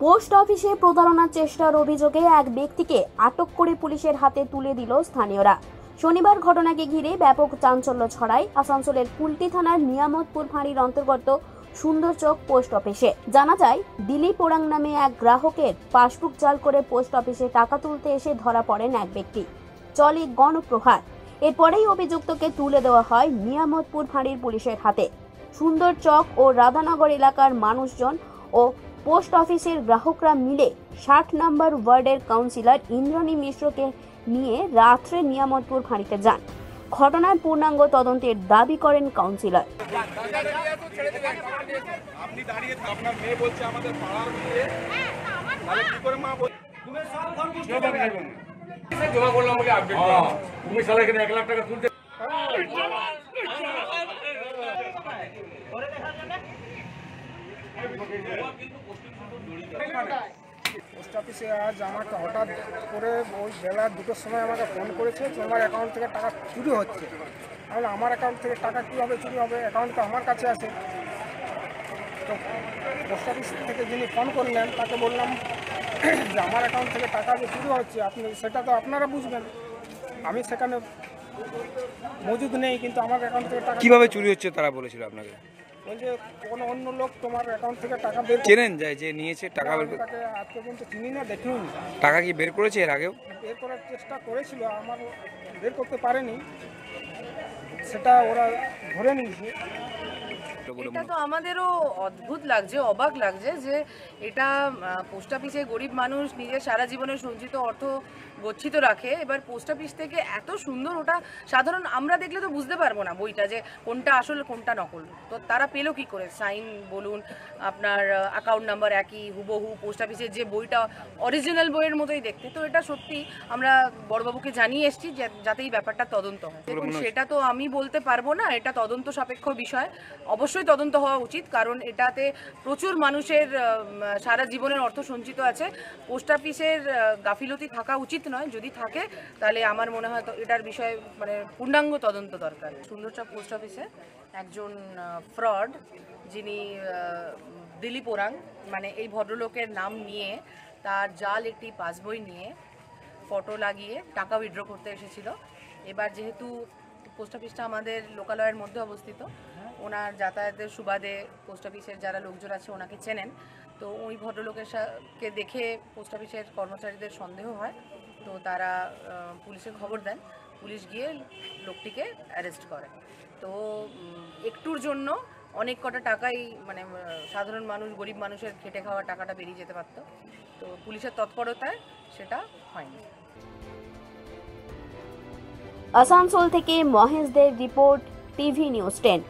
Post অফিসে প্রতারণার চেষ্টার অভিযোগে এক ব্যক্তিকে আটক করে পুলিশের হাতে তুলে দিল স্থানীয়রা। শনিবার ঘটনাকে ঘিরে ব্যাপক চাঞ্চল্য ছড়ায় আসানসোলের কুলটি থানার নিয়ামতপুর ফাঁড়ির অন্তর্গত সুন্দরচক পোস্ট অফিসে। জানা যায়, দিলীপ ওরাং নামে এক গ্রাহকের পাসবুক জাল করে পোস্ট অফিসে টাকা তুলতে এসে ধরা পড়েন এক ব্যক্তি। চলে গণপ্রহার। এরপরেই অভিযুক্তকে তুলে দেওয়া হয় নিয়ামতপুর ফাঁড়ির পুলিশের হাতে। সুন্দর চক ও রাধানগর এলাকার মানুষজন ও পোস্ট অফিসের গ্রাহকরা মিলে ষাট নম্বর ওয়ার্ডের কাউন্সিলর ইন্দ্রনী মিশ্রকে নিয়ে রাত্রে নিয়ামতপুর ফাঁড়িতে যান। ঘটনার পূর্ণাঙ্গ তদন্তের দাবি করেন কাউন্সিলর। জমা করলাম বলে আপডেট তুমি সালে এখানে এক লাখ টাকা তুলতে পোস্ট অফিসে আজ আমাকে হঠাৎ করে ওই বেলা দুটোর সময় আমাকে ফোন করেছে, তোমার অ্যাকাউন্ট থেকে টাকা চুরি হচ্ছে। তাহলে আমার অ্যাকাউন্ট থেকে টাকা কীভাবে চুরি হবে? অ্যাকাউন্ট তো আমার কাছে আছে। তো পোস্ট অফিস থেকে যিনি ফোন করলেন, তাকে বললাম যে আমার অ্যাকাউন্ট থেকে টাকা যে চুরি হচ্ছে, আপনি সেটা তো আপনারা বুঝবেন। আমি সেখানে মজুদ নেই, কিন্তু আমার অ্যাকাউন্ট থেকে টাকা কীভাবে চুরি হচ্ছে তারা বলেছিল আপনাকে? বলছে কোনো অন্য লোক তোমার অ্যাকাউন্ট থেকে টাকা বের চেনেন যায় যে নিয়েছে টাকা বের করে- তাকে আজ পর্যন্ত চিনি না দেখিও টাকা কি বের করেছে এর আগেও? বের করার চেষ্টা করেছিল আমার বের করতে পারেনি। সেটা ওরা ধরে নিয়েছে। বলে এটা তো আমাদেরও অদ্ভুত লাগছে অবাক লাগছে যে এটা পোস্ট অফিসে গরিব মানুষ নিজের সারা জীবনের সঞ্চিত অর্থ গচ্ছিত রাখে। এবার পোস্ট অফিস থেকে এত সুন্দর ওটা সাধারণ আমরা দেখলে তো বুঝতে পারব না বইটা যে কোনটা আসল কোনটা নকল। তো তারা পেল কি করে? সাইন বলুন আপনার অ্যাকাউন্ট নাম্বার একই হুবহু পোস্ট অফিসের যে বইটা অরিজিনাল বইয়ের মতোই দেখতে। তো এটা সত্যি আমরা বড়বাবুকে জানিয়ে এসেছি যাতে এই ব্যাপারটা তদন্ত হয়। সেটা তো আমি বলতে পারব না এটা তদন্ত সাপেক্ষ বিষয়। অবশ্যই তদন্ত হওয়া উচিত, কারণ এটাতে প্রচুর মানুষের সারা জীবনের অর্থ সঞ্চিত আছে। পোস্ট অফিসের গাফিলতি থাকা উচিত নয়, যদি থাকে, তাহলে আমার মনে হয় এটার বিষয়ে মানে পূর্ণাঙ্গ তদন্ত দরকার। সুন্দরচক পোস্ট অফিসে একজন ফ্রড, যিনি দিলীপ ওরাং মানে এই ভদ্রলোকের নাম নিয়ে তার জাল একটি পাসবই নিয়ে ফটো লাগিয়ে টাকা উইথড্র করতে এসেছিল। এবার যেহেতু পোস্ট অফিসটা আমাদের লোকালয়ের মধ্যে অবস্থিত ওনার যাতায়াতের সুবাদে পোস্ট অফিসের যারা লোকজন আছে ওনাকে চেনেন। তো ওই ভদ্রলোকের সা- কে দেখে পোস্ট অফিসের কর্মচারীদের সন্দেহ হয়। তো তারা পুলিশে খবর দেন। পুলিশ গিয়ে লোকটিকে অ্যারেস্ট করে। তো একটুর জন্য অনেক কটা টাকাই মানে সাধারণ মানুষ, গরিব মানুষের খেটে খাওয়া টাকাটা বেরিয়ে যেতে পারতো। তো পুলিশের তৎপরতায় সেটা হয়নি। আসানসোল থেকে Mahesh Dev report, TV news ten.